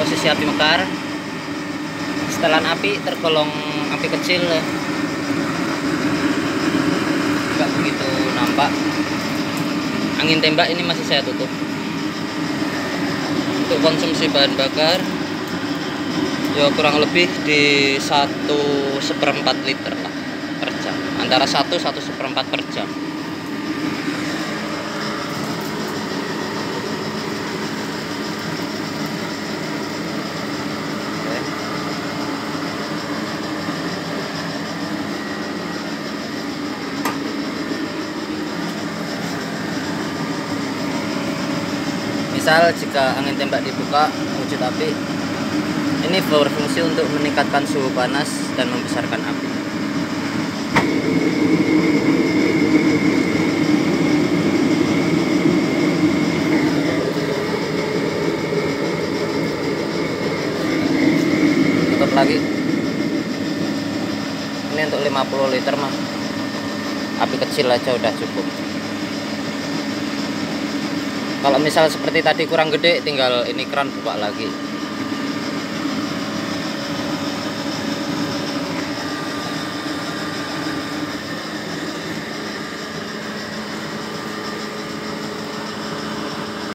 posisi api mekar. Setelan api tergolong api kecil. Nggak begitu nampak. Angin tembak ini masih saya tutup. Untuk konsumsi bahan bakar ya kurang lebih di satu seperempat liter lah per jam. Antara satu satu seperempat per jam misal jika angin tembak dibuka wujud api ini berfungsi untuk meningkatkan suhu panas dan membesarkan api. Tutup lagi. Ini untuk 50 liter mah api kecil aja udah cukup kalau misal seperti tadi kurang gede tinggal ini keran buka lagi